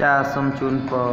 ចាសូមជូនពរ